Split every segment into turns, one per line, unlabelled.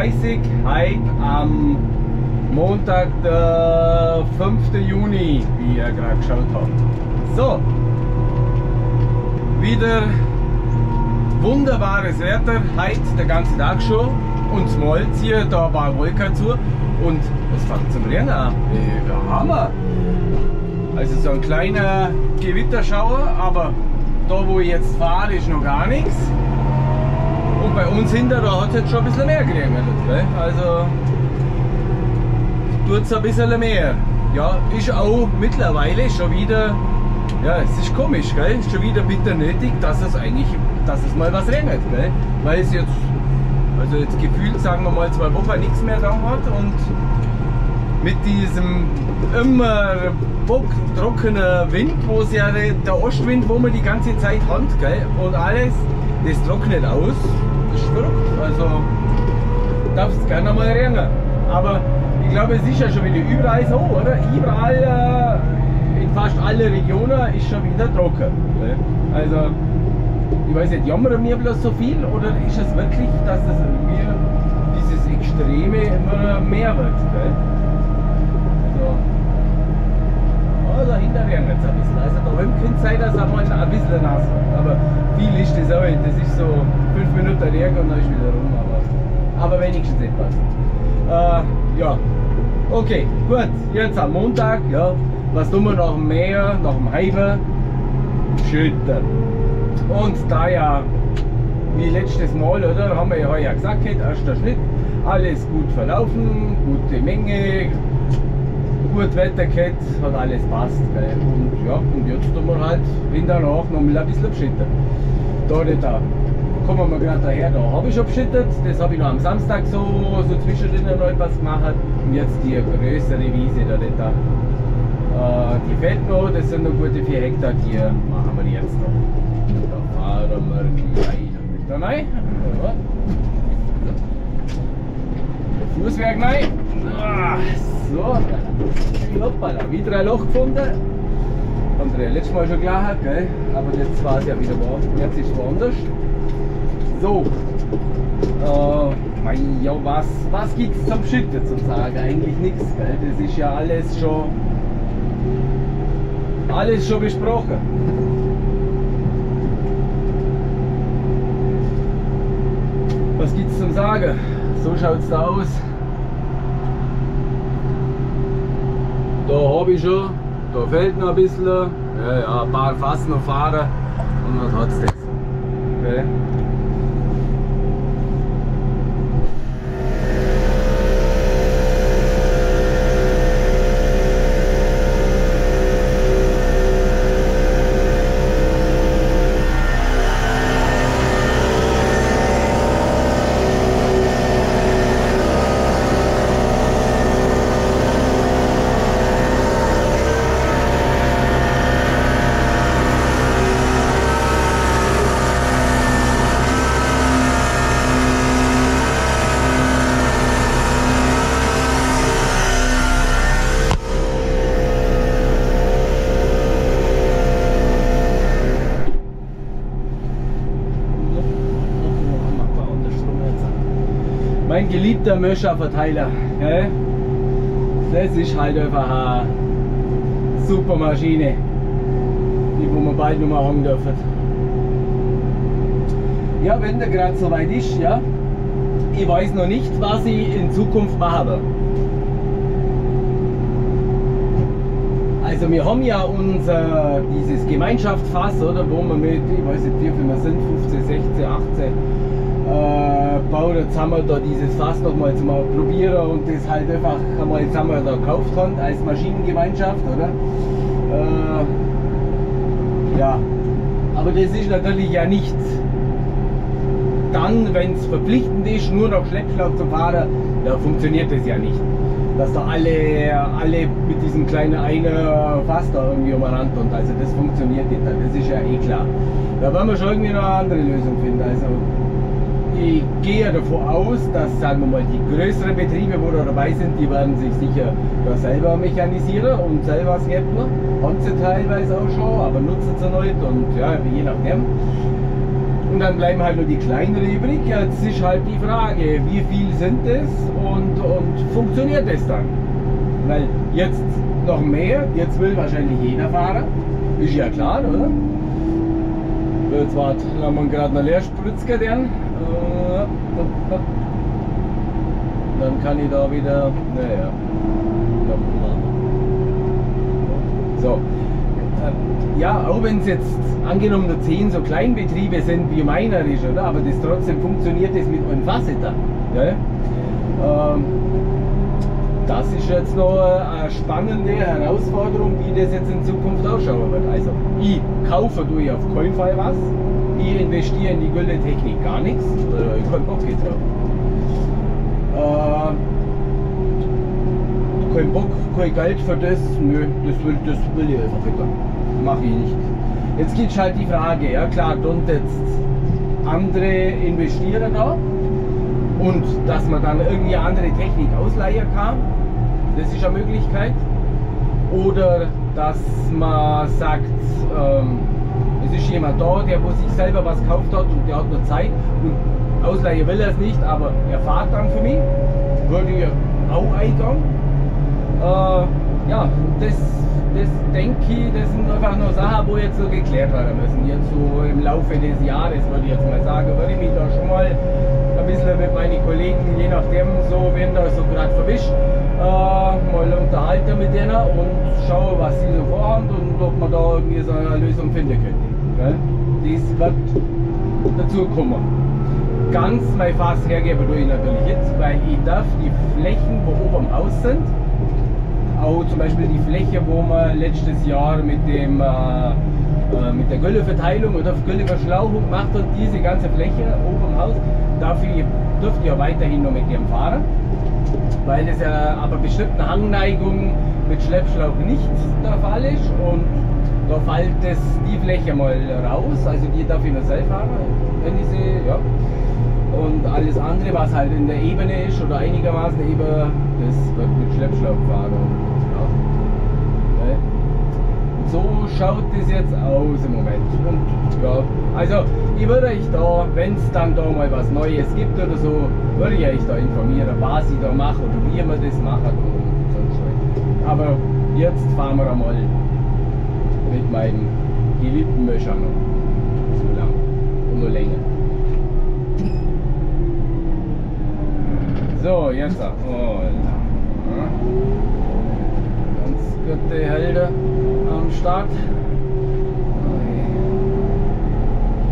239 heute am Montag, der 5. Juni, wie ihr gerade geschaut habt. So, wieder wunderbares Wetter, heute der ganze Tag schon und mal hier, da war Wolke zu und es fängt zum Regnen an. Ja, Hammer! Also so ein kleiner Gewitterschauer, aber da wo ich jetzt fahre ist noch gar nichts. Bei uns hinter da hat es jetzt schon ein bisschen mehr geregnet. Also tut es ein bisschen mehr. Ja, ist auch mittlerweile schon wieder, ja es ist komisch, gell? ist schon wieder bitter nötig, dass es eigentlich, dass es mal was regnet. Gell? Weil es jetzt, also jetzt gefühlt sagen wir mal zwei Wochen nichts mehr da hat und mit diesem immer trockenen Wind, wo es ja der Ostwind, wo man die ganze Zeit hat, gell? und alles, das trocknet aus. Verrückt. Also darf es gerne mal regnen. Aber ich glaube, es ist ja schon wieder überall so, oder? Überall, äh, in fast alle Regionen ist schon wieder trocken. Gell? Also, ich weiß nicht, jammern wir bloß so viel oder ist es wirklich, dass es irgendwie dieses Extreme immer mehr wird? Gell? Also dahinter werden jetzt ein bisschen. Also da oben könnte es sein, dass es mal ein bisschen nass wird. Aber viel ist das auch nicht. Das ist so 5 Minuten Regen und dann ist wieder rum. Aber, aber wenigstens etwas. Äh, ja. Okay, gut. Jetzt am Montag. Ja. Was tun wir nach dem Meer, nach dem Heiber? Schütten. Und da ja, wie letztes Mal, oder? Haben wir ja heuer gesagt, erster Schnitt. Alles gut verlaufen, gute Menge, gut Wetter gehabt, hat alles passt. Und ja, und jetzt tun wir halt der Nacht noch ein bisschen abschütten. Da, da, kommen wir gerade daher, da habe ich schon abschüttet, das habe ich noch am Samstag so, so zwischendrin noch etwas gemacht. Und jetzt die größere Wiese da, da. Äh, die fehlt noch, das sind noch gute 4 Hektar, die machen wir jetzt noch. Da fahren wir gleich da rein. Fußwerk rein. Ah, so, hoppala, wieder ein Loch gefunden. Haben wir ja letztes Mal schon gelacht, gell? aber jetzt war es ja wieder wahr. Jetzt ist es woanders. So, äh, ja, was, was es zum Schütten zu sagen? Eigentlich nichts, gell? das ist ja alles schon, alles schon besprochen. Was gibt es zum Sagen? So schaut es da aus. Da habe ich schon, da fehlt noch ein bisschen. Ja, ja, ein paar Fass noch fahren und dann hat es das. Okay. Mein geliebter Möscher-Verteiler. Das ist halt einfach eine super Maschine, die wir bald noch mal haben dürfen. Ja, wenn der gerade soweit ist, ja, ich weiß noch nicht, was ich in Zukunft machen werde. Also wir haben ja unser dieses Gemeinschaftsfass, oder wo wir mit, ich weiß nicht wie viel wir sind, 15, 16, 18 äh, bauen. Jetzt haben wir da dieses Fass noch mal zum Probieren und das halt einfach einmal wir da gekauft haben als Maschinengemeinschaft, oder? Äh, ja, aber das ist natürlich ja nicht dann, wenn es verpflichtend ist, nur noch Schleppschlag zu fahren, da funktioniert das ja nicht. Dass da alle, alle mit diesem kleinen einen Fass da irgendwie umeinander und also das funktioniert nicht, das ist ja eh klar. Da werden wir schon irgendwie noch eine andere Lösung finden. Also ich gehe davon aus, dass sagen wir mal die größeren Betriebe, wo da dabei sind, die werden sich sicher da selber mechanisieren und selber Skepner. Haben sie teilweise auch schon, aber nutzen sie nicht und ja, je nachdem. Und dann bleiben halt nur die kleineren übrig. Jetzt ist halt die Frage, wie viel sind es und, und funktioniert es dann? Weil jetzt noch mehr, jetzt will wahrscheinlich jeder fahren. Ist ja klar, oder? Jetzt warte, haben wir gerade eine Leerspritzke dann. Kann ich da wieder, naja, so. Äh, ja, auch wenn es jetzt angenommen nur 10 so Kleinbetriebe sind wie meiner ist, oder? Aber das trotzdem funktioniert das mit einem Facetter. Ja? Ähm, das ist jetzt noch eine spannende Herausforderung, wie das jetzt in Zukunft ausschauen wird. Also, ich kaufe durch auf keinen Fall was. Ich investiere in die Gülle-Technik gar nichts. Ich kann Bock drauf. Äh, kein Bock, kein Geld für das. Nö, das will, das will ich einfach nicht. Mache ich nicht. Jetzt gibt es halt die Frage, ja klar, und jetzt andere investieren da und dass man dann irgendwie andere Technik ausleihen kann, das ist eine Möglichkeit. Oder dass man sagt, ähm, es ist jemand da, der wo sich selber was gekauft hat und der hat nur Zeit und ausleihen will er es nicht, aber er fahrt dann für mich, würde ich auch eingehen. Äh, ja, das, das denke ich, das sind einfach nur Sachen, wo jetzt so geklärt werden müssen. Jetzt so im Laufe des Jahres würde ich jetzt mal sagen, würde ich mich da schon mal ein bisschen mit meinen Kollegen, je nachdem, so wenn da so gerade verwischt, äh, mal unterhalten mit denen und schauen, was sie so vorhaben und ob man da irgendwie so eine Lösung finden könnte. Gell? Das wird dazu kommen. Ganz mein Fass hergeben tue ich natürlich jetzt, weil ich darf die Flächen, wo oben am Haus sind, auch zum Beispiel die Fläche, wo man letztes Jahr mit, dem, äh, äh mit der Gülleverteilung oder Gülleverschlauchung gemacht hat, diese ganze Fläche oben im Haus, dafür dürft ihr weiterhin noch mit dem fahren, weil das ja aber bestimmten Hangneigung mit Schleppschlauch nicht der Fall ist und da fällt das, die Fläche mal raus, also die darf ich nur selber fahren, wenn ich sie, ja. Und alles andere, was halt in der Ebene ist oder einigermaßen eben, das wird mit Schleppschlauch gefahren so schaut es jetzt aus im Moment. Und ja, also ich würde euch da, wenn es dann da mal was Neues gibt oder so, würde ich euch da informieren, was ich da mache oder wie man das und sonst Aber jetzt fahren wir einmal mit meinem geliebten Möscher noch so lang und noch länger. So, jetzt. Oh, ganz gute Helden am Start.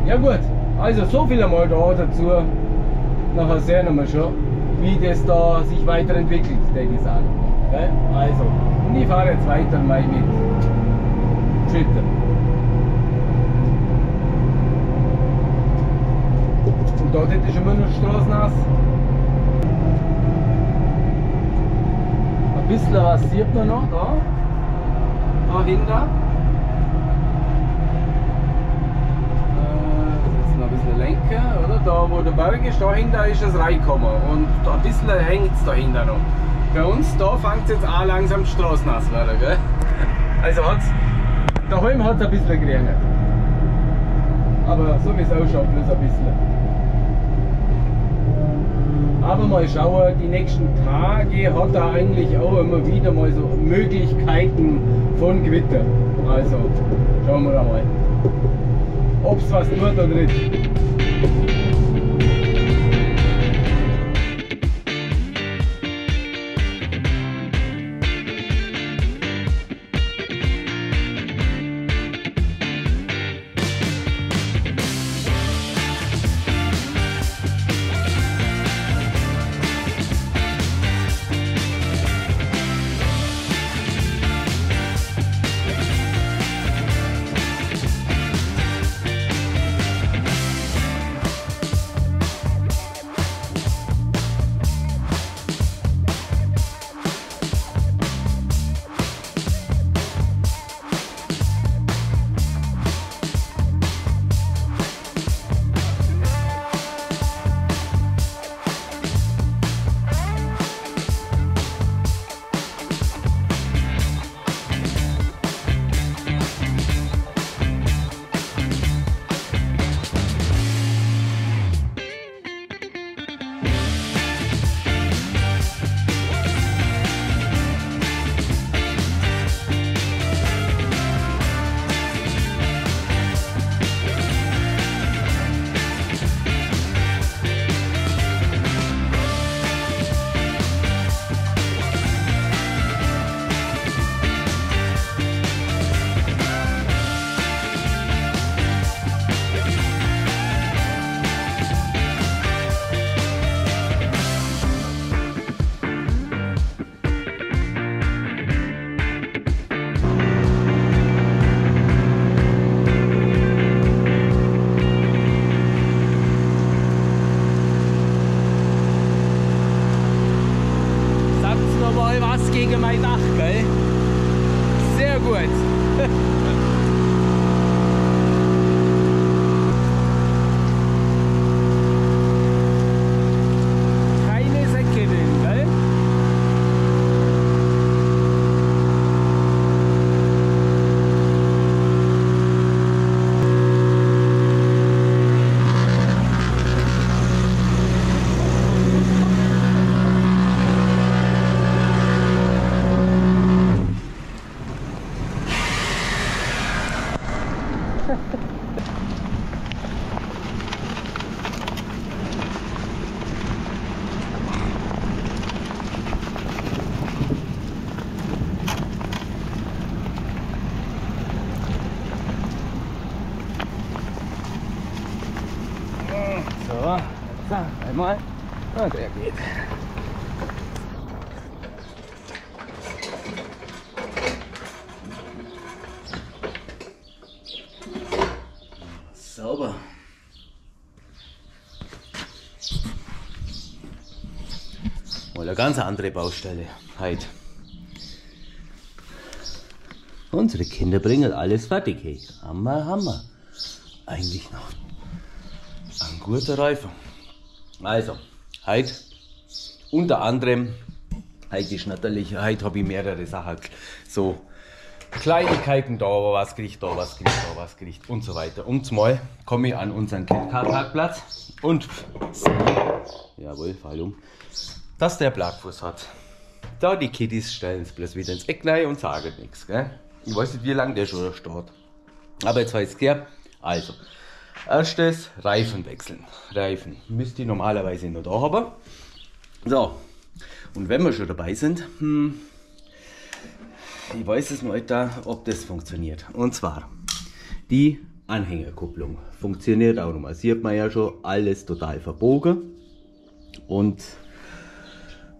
Ja gut, also so viel einmal da dazu. Nachher sehen wir schon, wie das da sich weiterentwickelt, denke ich sagen. Also, und ich fahre jetzt weiter mal mit Schütten. Und dort ist immer noch Straßennass. Ein bisschen was sieht man noch da. Äh, noch ein bisschen lenken, oder? Da wo der Berg ist, dahinter ist es reingekommen und ein bisschen hängt es dahinter noch. Bei uns da fängt es jetzt an langsam die Straße nass werden, gell? Also hat's, daheim hat es ein bisschen geregnet. Aber so wie es ausschaut, bloß ein bisschen. Aber mal schauen, die nächsten Tage hat er eigentlich auch immer wieder mal so Möglichkeiten von Gewitter. Also schauen wir mal, ob es was tut oder nicht. Und er geht. Sauber. Mal eine ganz andere Baustelle heute. Unsere Kinder bringen alles fertig. Hey. Hammer, Hammer. Eigentlich noch ein guter Reifen. Also, heute unter anderem, heute ist natürlich, heute habe ich mehrere Sachen, so Kleinigkeiten, da was kriegt, da was kriegt, da was kriegt und so weiter. Und zumal komme ich an unseren Catcar-Parkplatz und sehe, jawohl, fall um, dass der Blattfuß hat. Da die Kiddies stellen es bloß wieder ins Eck rein und sagen nichts. Gell? Ich weiß nicht, wie lange der schon da steht. Aber jetzt weiß ich es Also, erstes Reifen wechseln. Reifen müsst ihr normalerweise nur da haben. So, und wenn wir schon dabei sind, hm, ich weiß es nicht, ob das funktioniert. Und zwar, die Anhängerkupplung funktioniert auch nochmal. Sieht man ja schon, alles total verbogen. Und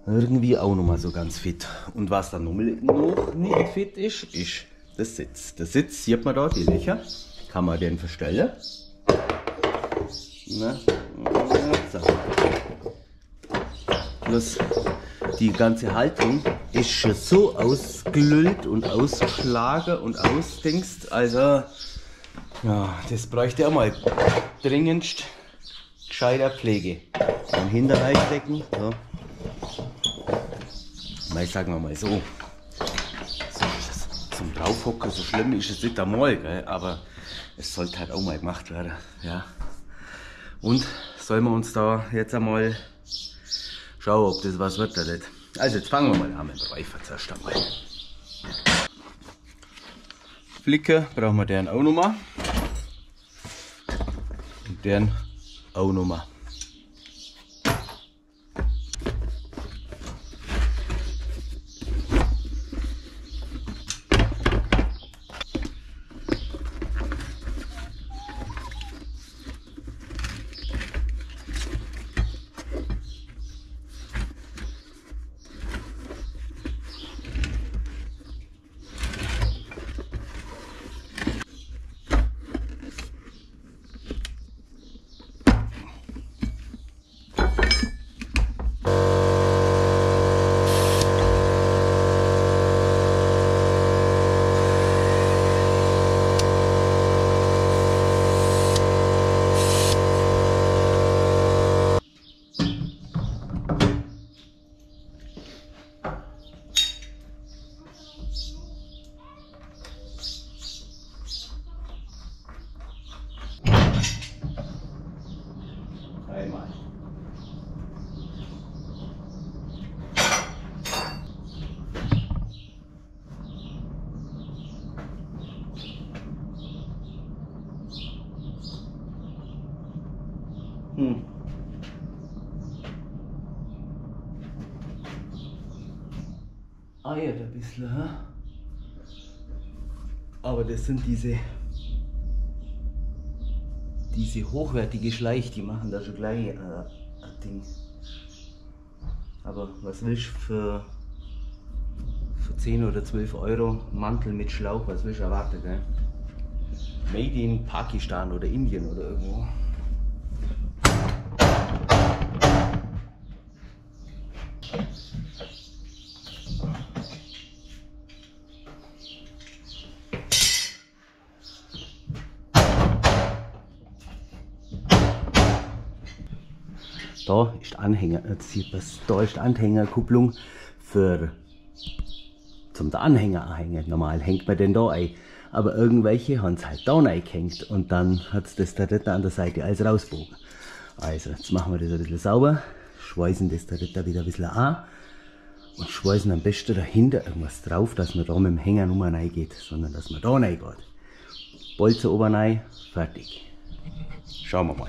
irgendwie auch noch mal so ganz fit. Und was dann noch nicht fit ist, ist der Sitz. Der Sitz sieht man da, die Löcher. Kann man den verstellen. Ne? Plus die ganze Haltung ist schon so ausgelüllt und ausgeschlagen und ausdingst. Also, ja, das bräuchte auch mal dringendst gescheiter Pflege. Am Hinterreichdecken, so. Mal sagen wir mal so. so zum Draufhocken, so schlimm ist es nicht einmal, gell? aber es sollte halt auch mal gemacht werden. Ja. Und sollen wir uns da jetzt einmal schauen, ob das was wird oder nicht. Also jetzt fangen wir mal an mit dem Reifen zuerst einmal. Flicke brauchen wir deren auch nochmal. Und deren auch nochmal. Einmal. Hm. Eiert ein bisschen, hä? Aber das sind diese diese hochwertige Schleich, die machen da schon gleich äh, ein Ding. Aber was willst du für, für 10 oder 12 Euro Mantel mit Schlauch, was willst du erwarten, gell? Made in Pakistan oder Indien oder irgendwo.
Anhänger, jetzt sieht man da ist die Anhängerkupplung für zum Anhänger anhängen. Normal hängt man den da ein. Aber irgendwelche haben es halt da reingehängt und dann hat es das da dritte an der Seite alles rausbogen. Also, jetzt machen wir das ein bisschen sauber, schweißen das da dritte wieder ein bisschen an und schweißen am besten dahinter irgendwas drauf, dass man da mit dem Hänger nur reingeht, sondern dass man da reingeht. Bolzen oben rein, fertig. Schauen wir mal.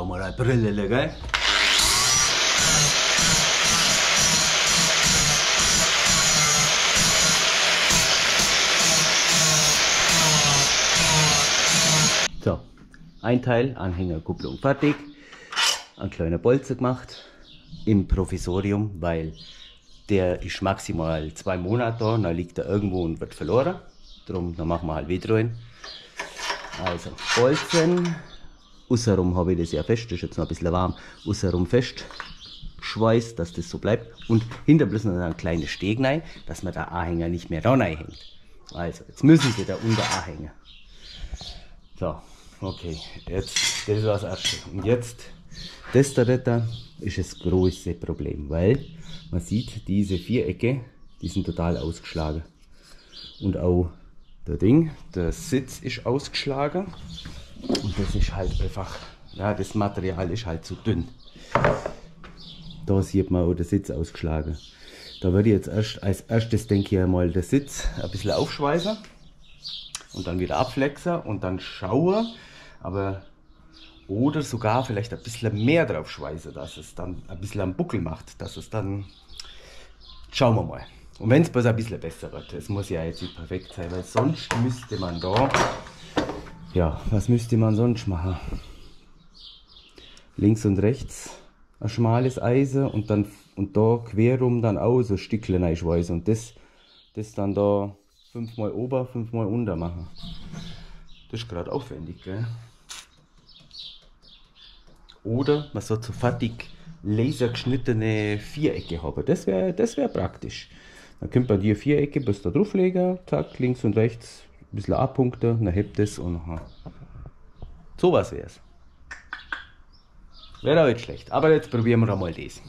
Da mal eine Brille, gell? So, ein Teil, Anhängerkupplung fertig. Ein kleiner Bolzen gemacht im Provisorium, weil der ist maximal zwei Monate da, dann liegt er irgendwo und wird verloren. Darum, dann machen wir halt wieder rein. Also, Bolzen, Außenrum habe ich das ja fest, das ist jetzt noch ein bisschen warm, außenrum fest schweißt, dass das so bleibt. Und hinter bloß noch ein kleines Steg rein, dass man der Anhänger nicht mehr da hängt. Also, jetzt müssen sie da unter anhängen. So, okay, jetzt, das war das erste. Und jetzt, das da, da ist das größte Problem, weil man sieht, diese Vierecke, die sind total ausgeschlagen. Und auch der Ding, der Sitz ist ausgeschlagen. Und das ist halt einfach, ja, das Material ist halt zu dünn. Da sieht man auch der Sitz ausgeschlagen. Da würde ich jetzt erst, als erstes denke ich einmal den Sitz ein bisschen aufschweißen und dann wieder abflexen und dann schauen. Aber oder sogar vielleicht ein bisschen mehr drauf schweißen, dass es dann ein bisschen am Buckel macht, dass es dann schauen wir mal. Und wenn es bloß ein bisschen besser wird, es muss ja jetzt nicht perfekt sein, weil sonst müsste man da ja, was müsste man sonst machen? Links und rechts ein schmales Eisen und dann und da querum dann auch so Stückchen einschweißen und das, das dann da fünfmal ober, fünfmal unter machen. Das ist gerade aufwendig, gell? Oder man soll so fertig lasergeschnittene Vierecke haben. Das wäre das wär praktisch. Dann könnt man die Vierecke bis da drauflegen, zack, links und rechts ein bisschen abpunkten, dann hebt es und aha. sowas wäre es. Wäre auch nicht schlecht. Aber jetzt probieren wir mal das.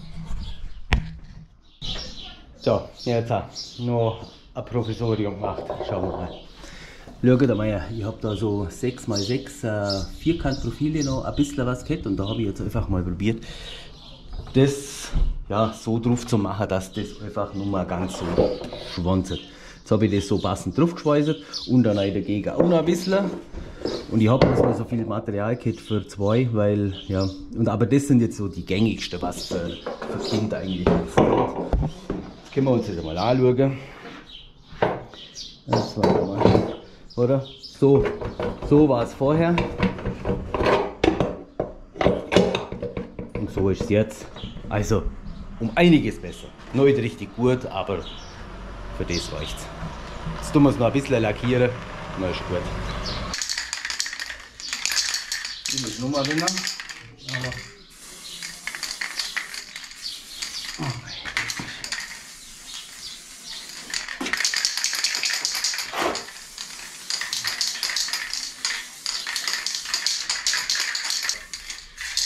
So, jetzt noch ein Provisorium gemacht. Schauen wir mal. Schaut mal, ich habe da so 6x6 äh, Vierkantprofile noch ein bisschen was gehabt und da habe ich jetzt einfach mal probiert, das ja, so drauf zu machen, dass das einfach nur mal ganz so schwanzet. Jetzt habe ich das so passend drauf geschweißt und dann dagegen auch noch ein bisschen. Und ich habe jetzt noch so viel Material gehabt für zwei, weil, ja, und aber das sind jetzt so die gängigsten, was für, für Kinder eigentlich gefällt. Jetzt können wir uns das mal anschauen. Das war mal, oder? So, so war es vorher. Und so ist es jetzt. Also, um einiges besser. Nicht richtig gut, aber für das reicht's. Jetzt tun wir es noch ein bisschen lackieren, dann ist gut. Ich muss nochmal wieder. Aber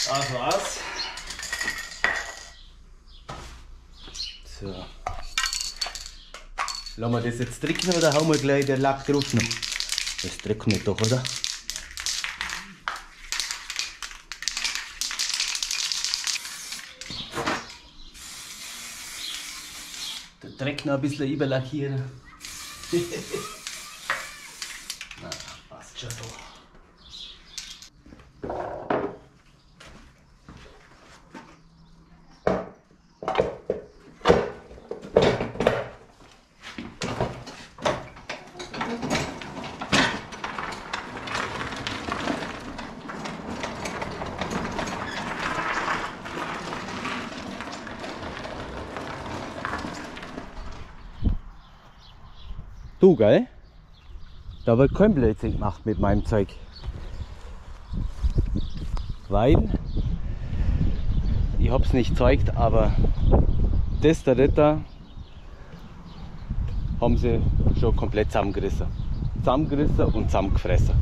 Das war's. So. Lassen wir das jetzt trocknen oder hauen wir gleich den Lack drauf noch? Das trocknet doch, oder? Den Dreck noch ein bisschen überlackieren. Na, passt schon doch. Du, gell? Da wird kein Blödsinn gemacht mit meinem Zeug. Weil ich hab's nicht zeigt, aber das der Ritter haben sie schon komplett zusammengerissen. Zusammengerissen und zusammengefressen.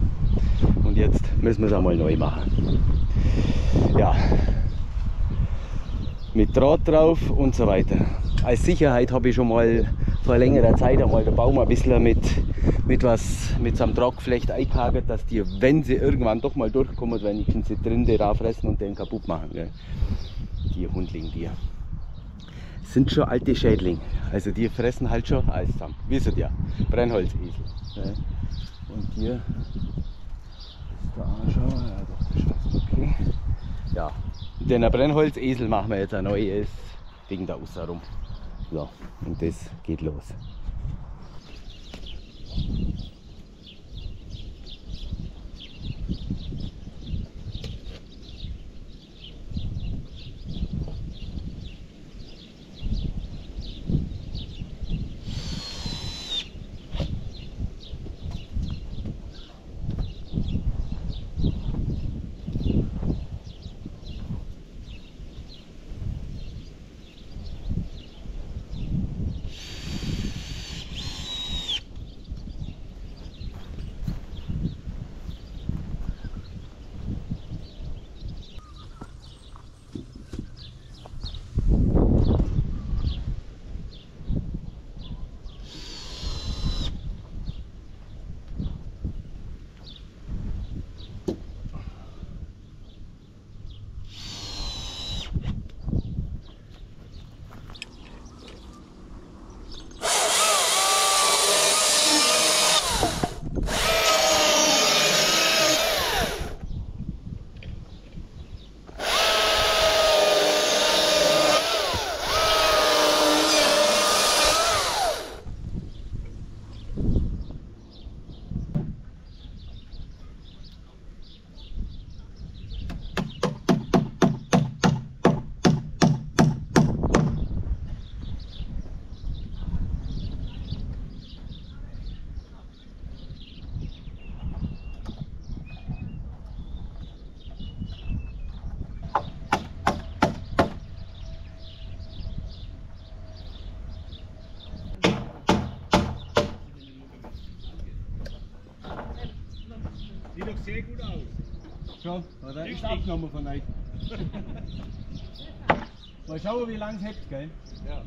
Und jetzt müssen wir es einmal neu machen. Ja, mit Draht drauf und so weiter. Als Sicherheit habe ich schon mal vor längerer Zeit einmal den Baum ein bisschen mit, mit was mit so einem Tragflecht eingehakt, dass die, wenn sie irgendwann doch mal durchkommen, wenigstens sie drin die fressen und den kaputt machen. Gell? Die Hundling, die sind schon alte Schädlinge. Also die fressen halt schon alles zusammen. Wisst ihr ja, Brennholzesel. Gell? Und hier ist da auch schon, ja doch, das ist okay. Ja, den Brennholzesel machen wir jetzt ein neues Ding da außen rum. So, und das geht los.
Sieht doch sehr gut aus.
Schon, abgenommen von euch. Mal schauen, wie lange es hebt, gell?
Ja.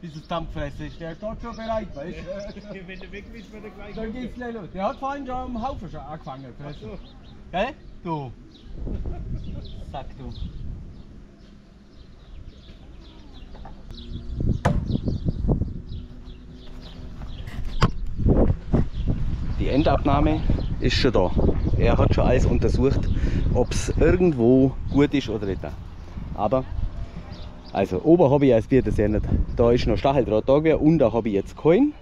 Bis es Dampffresse ist. Der dort schon bereit, weißt du?
Wenn du weg bist, wird er gleich.
Dann geht's gleich los. Der hat vorhin schon am Haufen schon angefangen. fressen. Gell? Du. Sag du. Die Endabnahme ist schon da. Er hat schon alles untersucht, ob es irgendwo gut ist oder nicht. Aber, also oben habe ich als Bier das ja nicht. Da ist noch Stacheldraht da gewesen und da habe ich jetzt keinen.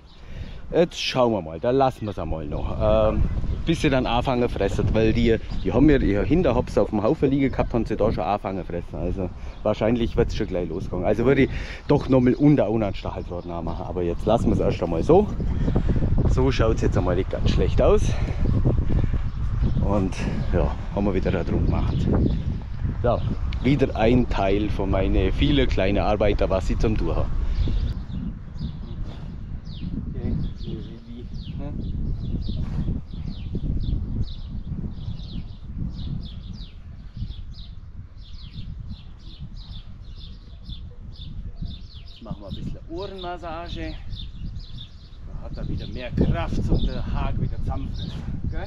Jetzt schauen wir mal, da lassen wir es einmal noch. Ähm, bis sie dann anfangen fressen, weil die, die haben ja ihr hinter hab's auf dem Haufen liegen gehabt, haben sie da schon anfangen fressen. Also wahrscheinlich wird es schon gleich losgehen. Also würde ich doch nochmal unter ohne Stacheldraht nachmachen. Aber jetzt lassen wir es erst einmal so. So schaut es jetzt einmal nicht ganz schlecht aus. Und ja, haben wir wieder da drum gemacht. So, wieder ein Teil von meinen vielen kleinen Arbeiter, was ich zum tun habe. Machen wir ein bisschen Ohrenmassage. Hat er wieder mehr Kraft und der Haag wieder zusammenfällt. Gell?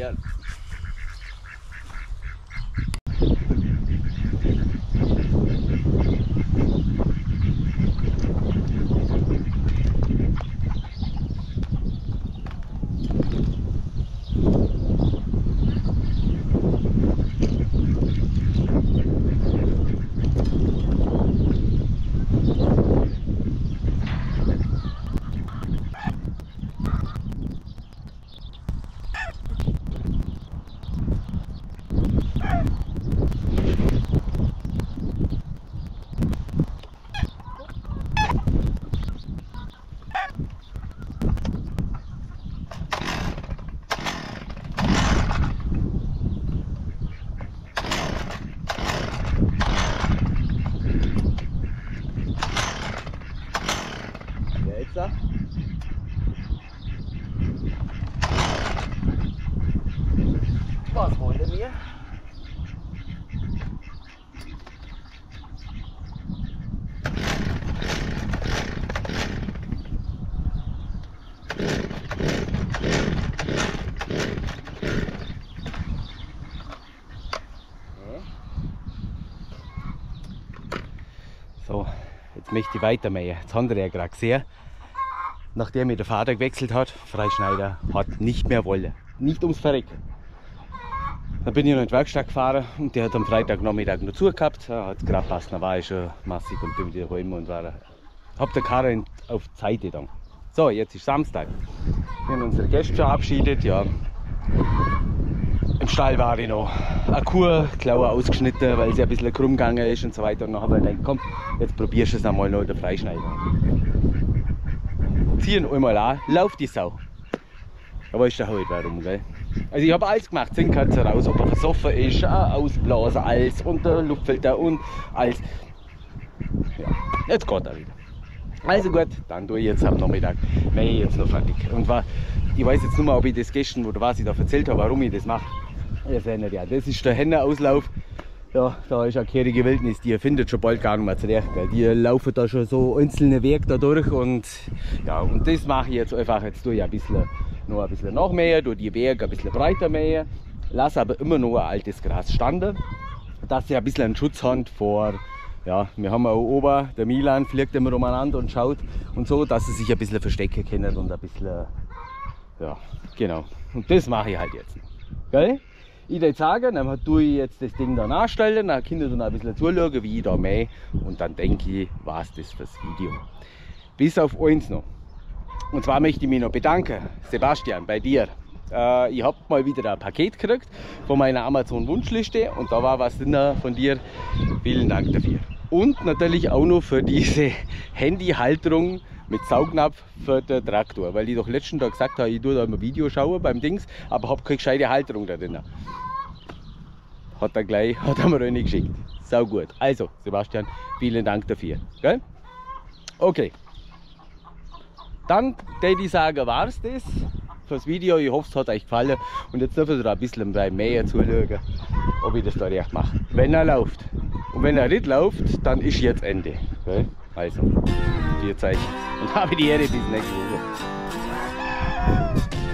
Ayan. Möchte ich weitermähen. Jetzt haben wir ja gerade gesehen, nachdem mir der Vater gewechselt hat, Freischneider hat nicht mehr wollen. Nicht ums Verrecken. Dann bin ich noch in die Werkstatt gefahren und der hat am Freitagnachmittag noch zu gehabt. Ja, hat gerade passt, dann war ich schon massig und bin wieder heim und war, hab der Karre auf Zeit dann. So, jetzt ist Samstag. Wir haben unsere Gäste schon verabschiedet, ja. Stall war ich noch. Eine Kuh, Klaue ausgeschnitten, weil sie ein bisschen krumm gegangen ist und so weiter. Und dann habe ich gedacht, komm, jetzt probierst du es einmal noch der Freischneidung. Ziehen einmal an, lauf die Sau. Aber ist der halt warum, gell? Also ich habe alles gemacht, Zinkkatze raus, ob er versoffen ist, ausblasen, alles und der Luftfilter und alles. Ja, jetzt geht er wieder. Also gut, dann tue ich jetzt am Nachmittag, wäre ich jetzt noch fertig. Und war, ich weiß jetzt nicht mehr, ob ich das gestern oder was ich da erzählt habe, warum ich das mache. Ihr seht ja, das ist der Henneauslauf. Ja, da ist eine kehrige Wildnis, die findet schon bald gar nicht mehr zurecht. Gell. Die laufen da schon so einzelne Wege da durch und ja, und das mache ich jetzt einfach. Jetzt tue ich ein bisschen, noch ein bisschen nachmähen, tue die Wege ein bisschen breiter mähen, lasse aber immer noch ein altes Gras standen, dass sie ein bisschen einen Schutz haben vor ja, wir haben auch oben, der Milan fliegt immer umeinander und schaut und so, dass sie sich ein bisschen verstecken können und ein bisschen, ja, genau. Und das mache ich halt jetzt. Gell? Ich würde sagen, dann tue ich jetzt das Ding da nachstellen, dann könnt ihr dann ein bisschen zuschauen, wie ich da mähe und dann denke ich, war es das fürs Video. Bis auf eins noch. Und zwar möchte ich mich noch bedanken, Sebastian, bei dir. Äh, ich habe mal wieder ein Paket gekriegt von meiner Amazon Wunschliste und da war was drin von dir. Vielen Dank dafür. Und natürlich auch noch für diese Handyhalterung mit Saugnapf für den Traktor, weil ich doch letzten Tag gesagt habe, ich tue da immer Video schauen beim Dings, aber habe keine gescheite Halterung da drin. Hat er gleich, hat er mir eine geschickt. Sau gut. Also, Sebastian, vielen Dank dafür. Gell? Okay. Dann ich sagen, war es das fürs Video. Ich hoffe, es hat euch gefallen. Und jetzt dürfen ihr ein bisschen beim Mähen zuschauen, ob ich das da recht mache. Wenn er läuft. Und wenn er nicht läuft, dann ist jetzt Ende. Okay? Also, vier Zeichen. Und habe die Ehre bis nächste Woche.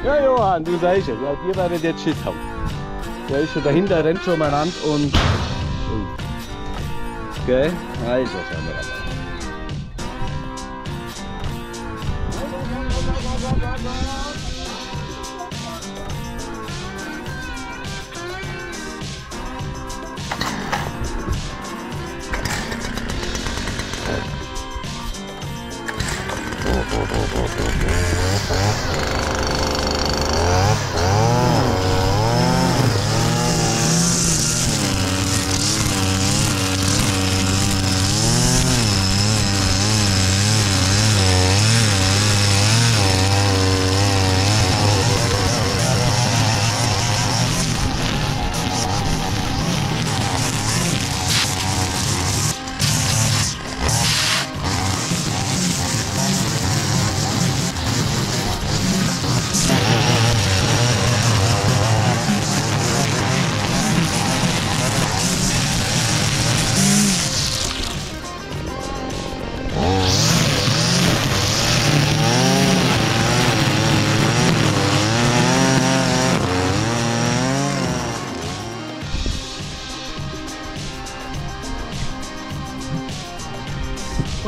Ja, Johann, du sagst es. Ja, ihr werdet jetzt Schiss haben. Der ist schon dahinter, rennt schon mal ran und. Okay? Also, schauen wir mal.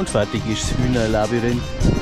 Und fertig ist das Hühnerlabyrinth.